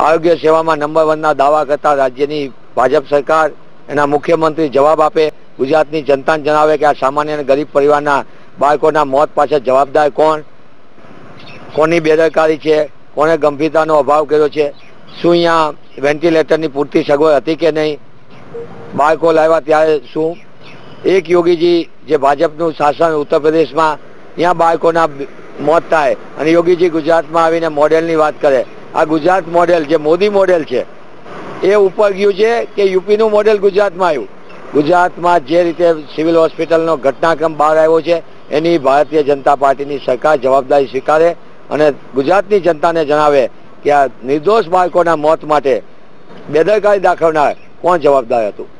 આરોગ્ય સેવામાં નંબર વનના દાવા કરતા રાજ્યની ભાજપ સરકાર એના મુખ્યમંત્રી જવાબ આપે. ગુજરાતની જનતાને જણાવે કે આ સામાન્ય અને ગરીબ પરિવારના બાળકોના મોત પાછળ જવાબદાર કોણ? કોની બેદરકારી છે? કોને ગંભીરતાનો અભાવ કર્યો છે? શું અહીંયા વેન્ટિલેટરની પૂરતી સગવડ હતી કે નહીં? બાળકો લાવ્યા ત્યારે શું? એક યોગીજી જે ભાજપનું શાસન ઉત્તર પ્રદેશમાં, ત્યાં બાળકોના મોત થાય અને યોગીજી ગુજરાતમાં આવીને મોડેલની વાત કરે. આ ગુજરાત મોડેલ જે મોદી મોડેલ છે, એ ઉપર ગયું છે કે યુપીનું મોડેલ ગુજરાતમાં આવ્યું. ગુજરાતમાં જે રીતે સિવિલ હોસ્પિટલનો ઘટનાક્રમ બહાર આવ્યો છે, એની ભારતીય જનતા પાર્ટીની સરકાર જવાબદારી સ્વીકારે અને ગુજરાતની જનતાને જણાવે કે આ નિર્દોષ બાળકોના મોત માટે બેદરકારી દાખવનાર કોણ જવાબદાર હતું?